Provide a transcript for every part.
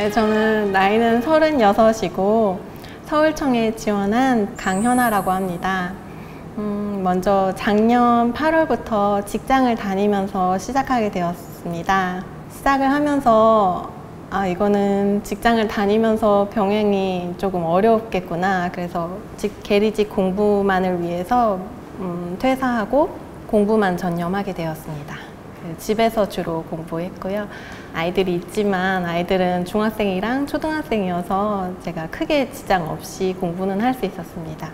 네, 저는 나이는 36이고 서울청에 지원한 강현아라고 합니다. 음, 먼저 작년 8월부터 직장을 다니면서 시작하게 되었습니다. 시작을 하면서 아, 이거는 직장을 다니면서 병행이 조금 어렵겠구나. 그래서 직, 계리직 공부만을 위해서 음, 퇴사하고 공부만 전념하게 되었습니다. 그 집에서 주로 공부했고요. 아이들이 있지만 아이들은 중학생이랑 초등학생이어서 제가 크게 지장 없이 공부는 할 수 있었습니다.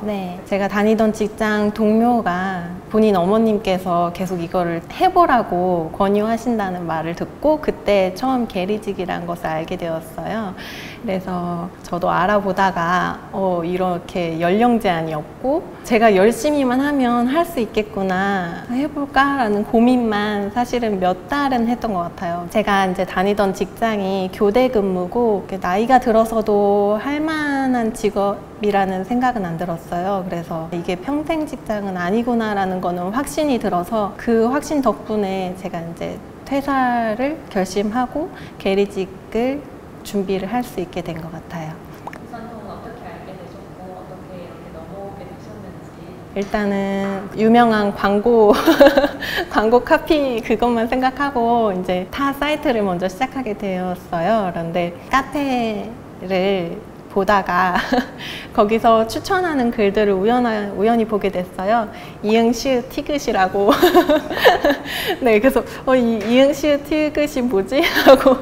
네, 제가 다니던 직장 동료가 본인 어머님께서 계속 이거를 해보라고 권유하신다는 말을 듣고 그때 처음 계리직이란 것을 알게 되었어요. 그래서 저도 알아보다가 어, 이렇게 연령 제한이 없고 제가 열심히만 하면 할 수 있겠구나 해볼까라는 고민만 사실은 몇 달은 했던 것 같아요. 제가 이제 다니던 직장이 교대 근무고 나이가 들어서도 할 만한 직업이라는 생각은 안 들었어요. 그래서 이게 평생 직장은 아니구나라는 거는 확신이 들어서 그 확신 덕분에 제가 이제 퇴사를 결심하고 계리직을 준비를 할 수 있게 된 것 같아요. 우산통은 어떻게 알게 되셨고 어떻게 이렇게 넘어오게 되셨는지 일단은 유명한 광고 광고 카피 그것만 생각하고 이제 타 사이트를 먼저 시작하게 되었어요. 그런데 카페를 보다가 거기서 추천하는 글들을 우연하, 우연히 보게 됐어요. 이응시읒 티귿이라고. 네, 그래서 어, 이 이응시읒 티귿이 뭐지? 하고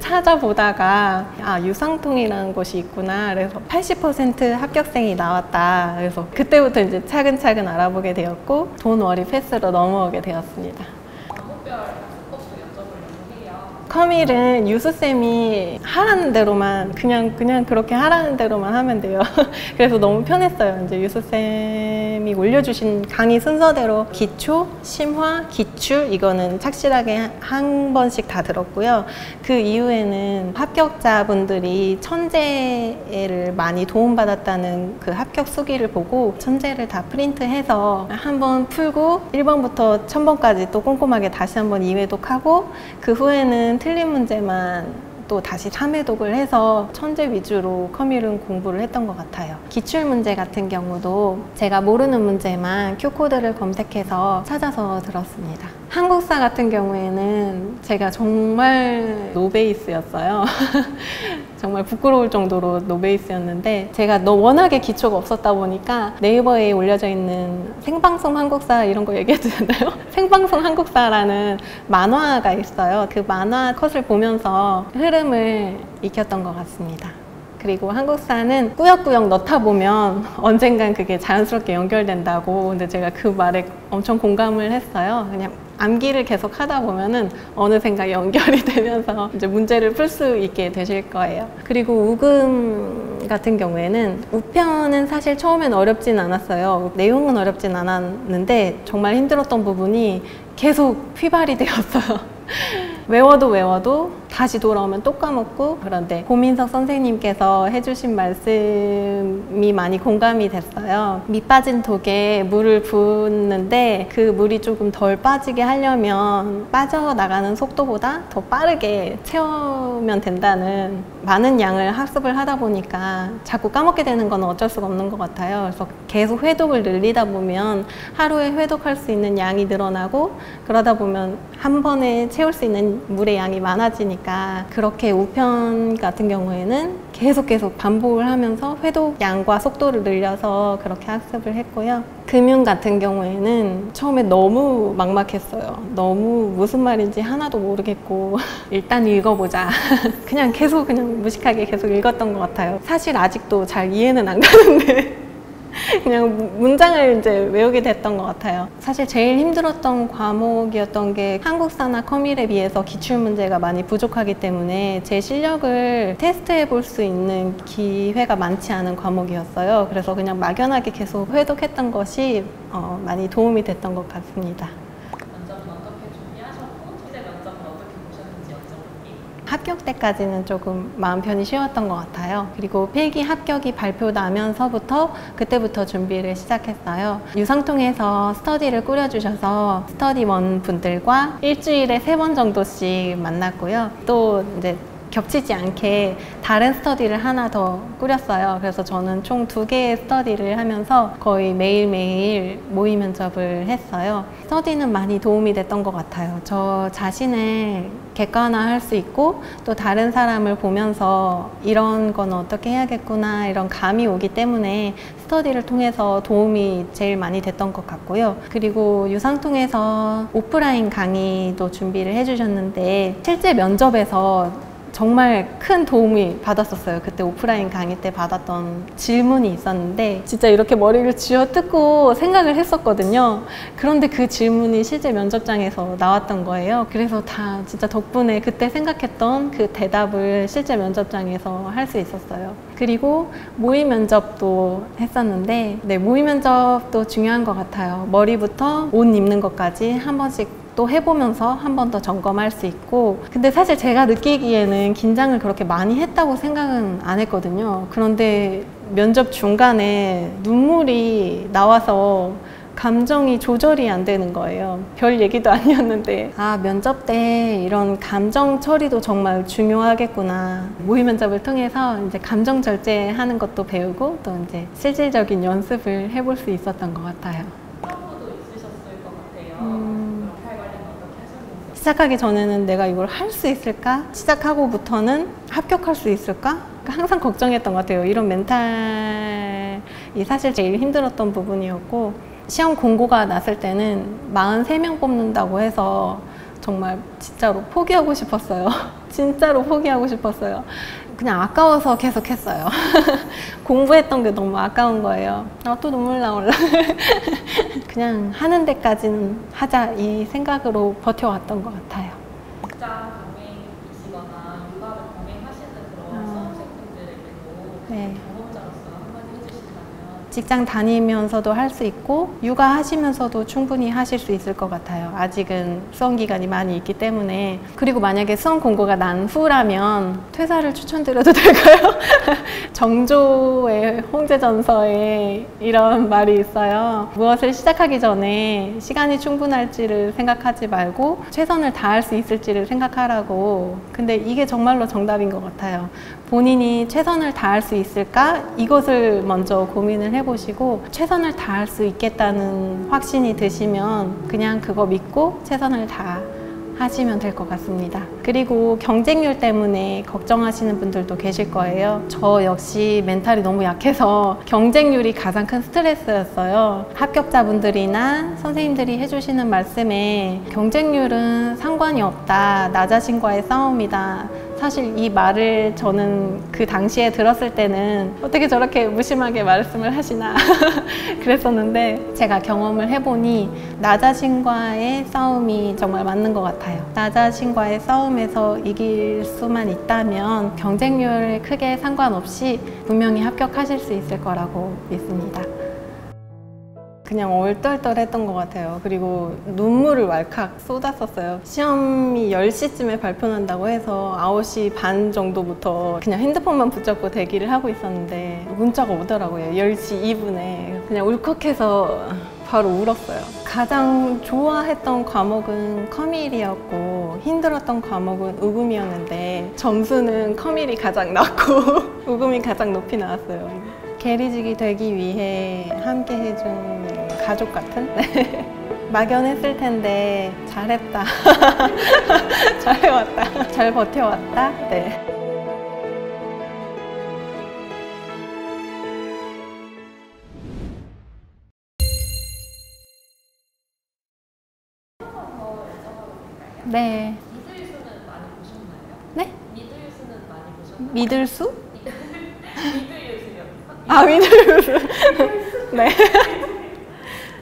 찾아보다가 아 유상통이라는 곳이 있구나. 그래서 80% 합격생이 나왔다. 그래서 그때부터 이제 차근차근 알아보게 되었고 돈 월이 패스로 넘어오게 되었습니다. 과목별 학습법도 여쭤보려고 커밀은 유수쌤이 하라는 대로만 그냥 그냥 그렇게 하라는 대로만 하면 돼요. 그래서 너무 편했어요. 이제 유수쌤이 올려주신 강의 순서대로 기초, 심화, 기출 이거는 착실하게 한 번씩 다 들었고요. 그 이후에는 합격자분들이 천재를 많이 도움받았다는 그 합격 수기를 보고 천재를 다 프린트해서 한 번 풀고 1번부터 1000번까지 또 꼼꼼하게 다시 한번 2회독하고 그 후에는 틀린 문제만 또 다시 3회독을 해서 천재 위주로 커뮤른 공부를 했던 것 같아요. 기출 문제 같은 경우도 제가 모르는 문제만 Q코드를 검색해서 찾아서 들었습니다. 한국사 같은 경우에는 제가 정말 노베이스였어요. 정말 부끄러울 정도로 노베이스였는데 제가 너 워낙에 기초가 없었다 보니까 네이버에 올려져 있는 생방송 한국사 이런 거 얘기해도 되나요? 생방송 한국사라는 만화가 있어요. 그 만화 컷을 보면서 흐름을 익혔던 것 같습니다. 그리고 한국사는 꾸역꾸역 넣다 보면 언젠간 그게 자연스럽게 연결된다고 근데 제가 그 말에 엄청 공감을 했어요. 그냥 암기를 계속 하다 보면은 어느샌가 연결이 되면서 이제 문제를 풀 수 있게 되실 거예요. 그리고 우금 같은 경우에는 우편은 사실 처음엔 어렵진 않았어요. 내용은 어렵진 않았는데 정말 힘들었던 부분이 계속 휘발이 되었어요. 외워도 외워도 다시 돌아오면 또 까먹고 그런데 고민석 선생님께서 해주신 말씀이 많이 공감이 됐어요. 밑 빠진 독에 물을 붓는데 그 물이 조금 덜 빠지게 하려면 빠져나가는 속도보다 더 빠르게 채우면 된다는 많은 양을 학습을 하다 보니까 자꾸 까먹게 되는 건 어쩔 수가 없는 것 같아요. 그래서 계속 회독을 늘리다 보면 하루에 회독할 수 있는 양이 늘어나고 그러다 보면 한 번에 채울 수 있는 물의 양이 많아지니까 그렇게 우편 같은 경우에는 계속 계속 반복을 하면서 회독 양과 속도를 늘려서 그렇게 학습을 했고요. 금융 같은 경우에는 처음에 너무 막막했어요. 너무 무슨 말인지 하나도 모르겠고 일단 읽어보자. 그냥 계속 그냥 무식하게 계속 읽었던 것 같아요. 사실 아직도 잘 이해는 안 가는데 그냥 문장을 이제 외우게 됐던 것 같아요. 사실 제일 힘들었던 과목이었던 게 한국사나 커밀에 비해서 기출 문제가 많이 부족하기 때문에 제 실력을 테스트해 볼 수 있는 기회가 많지 않은 과목이었어요. 그래서 그냥 막연하게 계속 회독했던 것이 어, 많이 도움이 됐던 것 같습니다. 면접은 어떻게 준비하셨고 실제 면접은 어떻게 보셨는지 여쭤볼게요. 합격 때까지는 조금 마음 편히 쉬웠던 것 같아요. 그리고 필기 합격이 발표 나면서부터 그때부터 준비를 시작했어요. 유상통에서 스터디를 꾸려주셔서 스터디원 분들과 일주일에 세 번 정도씩 만났고요. 또 이제 겹치지 않게 다른 스터디를 하나 더 꾸렸어요. 그래서 저는 총 두 개의 스터디를 하면서 거의 매일매일 모의 면접을 했어요. 스터디는 많이 도움이 됐던 것 같아요. 저 자신을 객관화할 수 있고 또 다른 사람을 보면서 이런 건 어떻게 해야겠구나 이런 감이 오기 때문에 스터디를 통해서 도움이 제일 많이 됐던 것 같고요. 그리고 유상통에서 오프라인 강의도 준비를 해주셨는데 실제 면접에서 정말 큰 도움이 받았었어요. 그때 오프라인 강의 때 받았던 질문이 있었는데 진짜 이렇게 머리를 쥐어뜯고 생각을 했었거든요. 그런데 그 질문이 실제 면접장에서 나왔던 거예요. 그래서 다 진짜 덕분에 그때 생각했던 그 대답을 실제 면접장에서 할 수 있었어요. 그리고 모의 면접도 했었는데 네, 모의 면접도 중요한 것 같아요. 머리부터 옷 입는 것까지 한 번씩 또 해보면서 한 번 더 점검할 수 있고 근데 사실 제가 느끼기에는 긴장을 그렇게 많이 했다고 생각은 안 했거든요 그런데 면접 중간에 눈물이 나와서 감정이 조절이 안 되는 거예요. 별 얘기도 아니었는데, 아, 면접 때 이런 감정 처리도 정말 중요하겠구나. 모의 면접을 통해서 이제 감정 절제하는 것도 배우고, 또 이제 실질적인 연습을 해볼 수 있었던 것 같아요. 음. 시작하기 전에는 내가 이걸 할 수 있을까? 시작하고부터는 합격할 수 있을까? 그러니까 항상 걱정했던 것 같아요. 이런 멘탈이 사실 제일 힘들었던 부분이었고, 시험 공고가 났을 때는 43명 뽑는다고 해서 정말 진짜로 포기하고 싶었어요. 진짜로 포기하고 싶었어요. 그냥 아까워서 계속 했어요. 공부했던 게 너무 아까운 거예요. 아, 또 눈물 나올라. 그냥 하는 데까지는 하자 이 생각으로 버텨왔던 것 같아요. 직장 동행이시거나 육아를 동행하시는 그런 아. 수험생분들에게도 네. 경험자로서 한마디 해주신다면 직장 다니면서도 할 수 있고 육아하시면서도 충분히 하실 수 있을 것 같아요. 아직은 수험 기간이 많이 있기 때문에 그리고 만약에 수험 공고가 난 후라면 퇴사를 추천드려도 될까요? 정조의 홍제전서에 이런 말이 있어요. 무엇을 시작하기 전에 시간이 충분할지를 생각하지 말고 최선을 다할 수 있을지를 생각하라고. 근데 이게 정말로 정답인 것 같아요. 본인이 최선을 다할 수 있을까? 이것을 먼저 고민을 해보시고 최선을 다할 수 있겠다는 확신이 드시면 그냥 그거 믿고 최선을 다 하시면 될 것 같습니다. 그리고 경쟁률 때문에 걱정하시는 분들도 계실 거예요. 저 역시 멘탈이 너무 약해서 경쟁률이 가장 큰 스트레스였어요. 합격자분들이나 선생님들이 해주시는 말씀에 경쟁률은 상관이 없다. 나 자신과의 싸움이다. 사실 이 말을 저는 그 당시에 들었을 때는 어떻게 저렇게 무심하게 말씀을 하시나 그랬었는데 제가 경험을 해보니 나 자신과의 싸움이 정말 맞는 것 같아요. 나 자신과의 싸움에서 이길 수만 있다면 경쟁률에 크게 상관없이 분명히 합격하실 수 있을 거라고 믿습니다. 그냥 얼떨떨했던 것 같아요. 그리고 눈물을 왈칵 쏟았었어요. 시험이 10시쯤에 발표난다고 해서 9시 반 정도부터 그냥 핸드폰만 붙잡고 대기를 하고 있었는데 문자가 오더라고요. 10시 2분에. 그냥 울컥해서 바로 울었어요. 가장 좋아했던 과목은 커밀이었고 힘들었던 과목은 우금이었는데 점수는 커밀이 가장 낮고 우금이 가장 높이 나왔어요. 게리직이 되기 위해 함께 해준 가족 같은? 막연했을 텐데 잘했다. 잘해왔다. 잘 버텨왔다. 네. 네. with 유수는 많이 보셨나요? 네? with 유수는 많이 보셨나요? 믿을 수? 미들유수요. 아, with 유수. 네.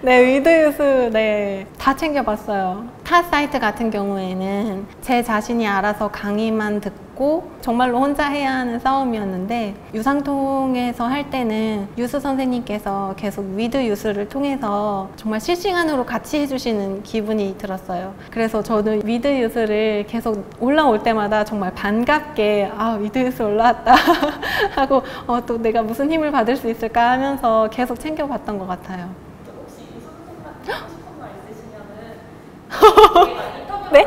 네, with 유수, 네. 다 챙겨봤어요. 타 사이트 같은 경우에는 제 자신이 알아서 강의만 듣고 정말로 혼자 해야 하는 싸움이었는데 유상통에서 할 때는 유수 선생님께서 계속 with 유수를 통해서 정말 실시간으로 같이 해주시는 기분이 들었어요. 그래서 저는 with 유수를 계속 올라올 때마다 정말 반갑게 아 with 유수 올라왔다 하고 어, 또 내가 무슨 힘을 받을 수 있을까 하면서 계속 챙겨봤던 것 같아요. 혹시 이 선생님한테 하고 싶은 말 있으시면은 저희가 인터뷰가 네?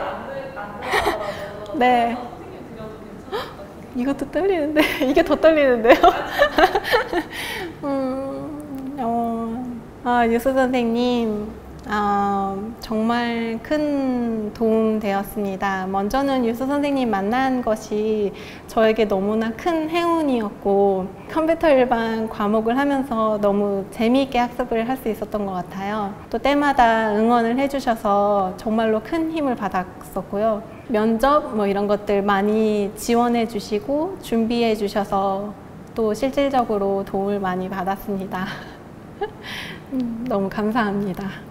네. 이것도 떨리는데 이게 더 떨리는데요. 음, 어, 아, 유수 선생님 아, 정말 큰 도움 되었습니다. 먼저는 유수 선생님 만난 것이 저에게 너무나 큰 행운이었고 컴퓨터 일반 과목을 하면서 너무 재미있게 학습을 할 수 있었던 것 같아요. 또 때마다 응원을 해주셔서 정말로 큰 힘을 받았었고요. 면접 뭐 이런 것들 많이 지원해 주시고 준비해 주셔서 또 실질적으로 도움을 많이 받았습니다. 음, 너무 감사합니다.